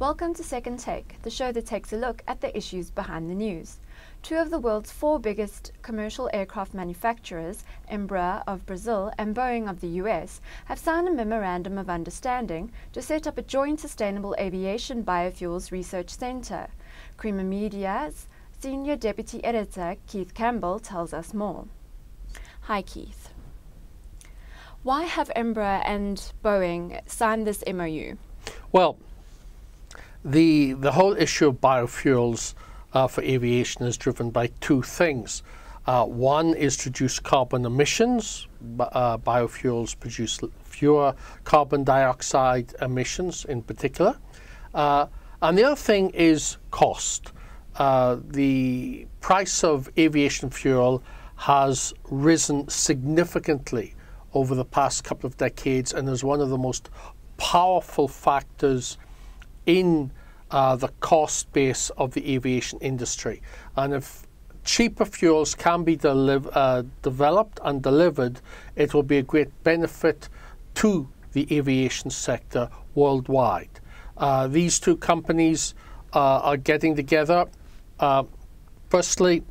Welcome to Second Take, the show that takes a look at the issues behind the news. Two of the world's four biggest commercial aircraft manufacturers, Embraer of Brazil and Boeing of the US, have signed a memorandum of understanding to set up a joint sustainable aviation biofuels research center. Creamer Media's senior deputy editor Keith Campbell tells us more. Hi, Keith. Why have Embraer and Boeing signed this MOU? Well, the the whole issue of biofuels uh, for aviation is driven by two things. Uh, one is to reduce carbon emissions. Uh, biofuels produce fewer carbon dioxide emissions, in particular, uh, and the other thing is cost. Uh, the price of aviation fuel has risen significantly over the past couple of decades and is one of the most powerful factors in uh, the cost base of the aviation industry. And if cheaper fuels can be uh, developed and delivered, it will be a great benefit to the aviation sector worldwide. Uh, these two companies uh, are getting together. Uh, firstly,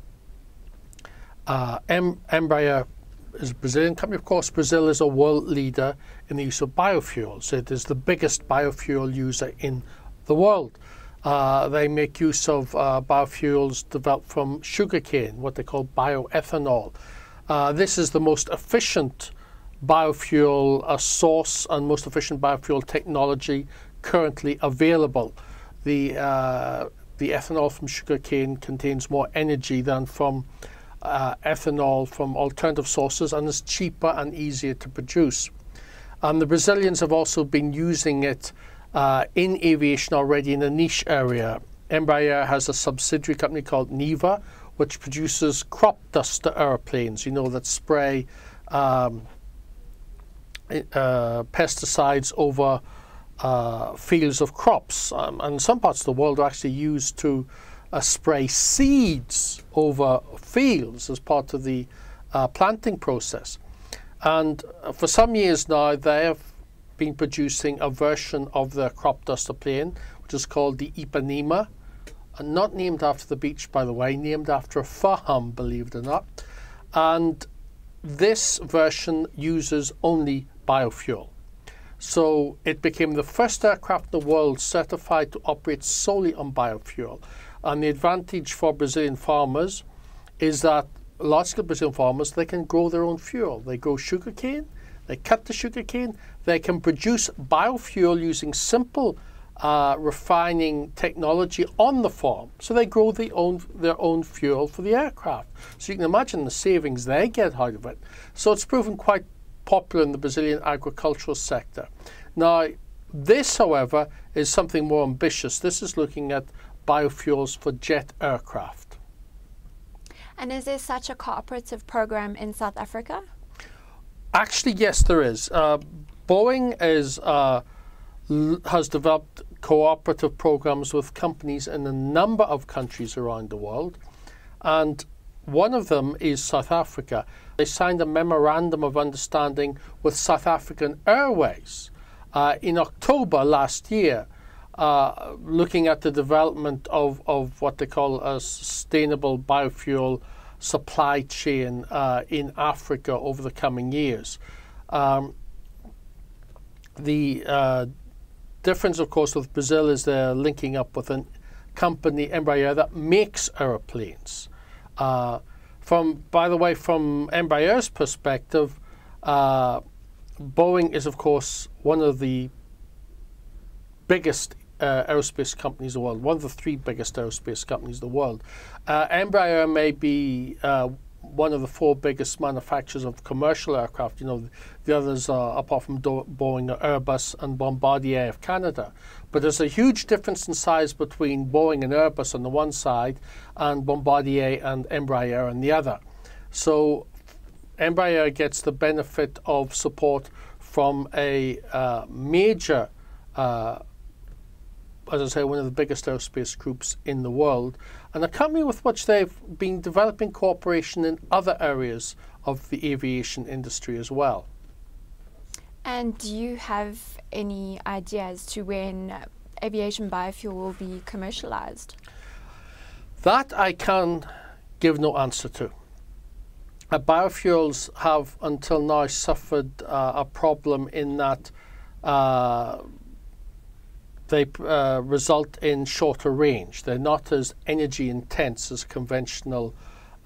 uh, em Embraer is a Brazilian company. Of course, Brazil is a world leader in the use of biofuels. It is the biggest biofuel user in the world. Uh, they make use of uh, biofuels developed from sugarcane, what they call bioethanol. Uh, this is the most efficient biofuel uh, source and most efficient biofuel technology currently available. The, uh, the ethanol from sugarcane contains more energy than from uh, ethanol from alternative sources and is cheaper and easier to produce. And the Brazilians have also been using it uh, in aviation already in a niche area. Embraer has a subsidiary company called Neiva, which produces crop duster airplanes, you know, that spray um, uh, pesticides over uh, fields of crops. Um, and some parts of the world are actually used to uh, spray seeds over fields as part of the uh, planting process. And for some years now, they have been producing a version of the crop duster plane, which is called the Ipanema, and not named after the beach, by the way, named after a farm, believe it or not. And this version uses only biofuel. So it became the first aircraft in the world certified to operate solely on biofuel. And the advantage for Brazilian farmers is that large-scale Brazilian farmers, they can grow their own fuel. They grow sugarcane, they cut the sugarcane, they can produce biofuel using simple uh, refining technology on the farm. So they grow the own, their own fuel for the aircraft. So you can imagine the savings they get out of it. So it's proven quite popular in the Brazilian agricultural sector. Now, this, however, is something more ambitious. This is looking at biofuels for jet aircraft. And is there such a cooperative program in South Africa? Actually, yes, there is. Uh, Boeing is uh, has developed cooperative programs with companies in a number of countries around the world, and one of them is South Africa. They signed a memorandum of understanding with South African Airways uh, in October last year uh, looking at the development of, of what they call a sustainable biofuel supply chain uh, in Africa over the coming years. Um, the uh, difference, of course, with Brazil is they're linking up with a company, Embraer, that makes aeroplanes. Uh, from, by the way, from Embraer's perspective, uh, Boeing is, of course, one of the biggest uh, aerospace companies in the world, one of the three biggest aerospace companies in the world. Uh, Embraer may be uh, one of the four biggest manufacturers of commercial aircraft. You know, the others are, apart from Boeing, Airbus and Bombardier of Canada. But there's a huge difference in size between Boeing and Airbus on the one side and Bombardier and Embraer on the other. So Embraer gets the benefit of support from a uh, major uh, as I say, one of the biggest aerospace groups in the world, and a company with which they've been developing cooperation in other areas of the aviation industry as well. And do you have any ideas to when aviation biofuel will be commercialized? That I can give no answer to. Uh, biofuels have until now suffered uh, a problem in that uh, they uh, result in shorter range. They're not as energy intense as conventional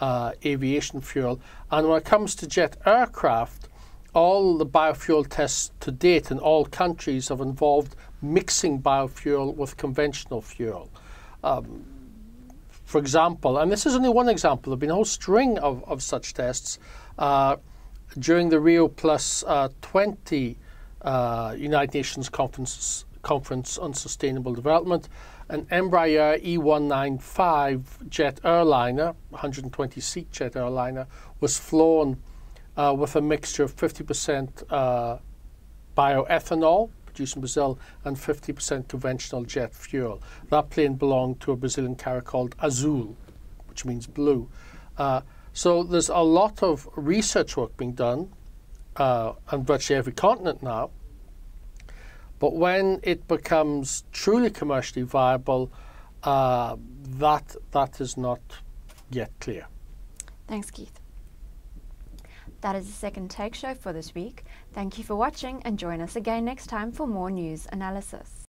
uh, aviation fuel. And when it comes to jet aircraft, all the biofuel tests to date in all countries have involved mixing biofuel with conventional fuel. Um, for example, and this is only one example, there have been a whole string of, of such tests uh, during the Rio Plus uh, 20 uh, United Nations Conference, Conference on Sustainable Development. An Embraer E195 jet airliner, 120 seat jet airliner, was flown uh, with a mixture of 50% uh, bioethanol, produced in Brazil, and 50% conventional jet fuel. That plane belonged to a Brazilian carrier called Azul, which means blue. Uh, so there's a lot of research work being done uh, on virtually every continent now. But when it becomes truly commercially viable, uh, that that is not yet clear. Thanks, Keith. That is the second take show for this week. Thank you for watching and join us again next time for more news analysis.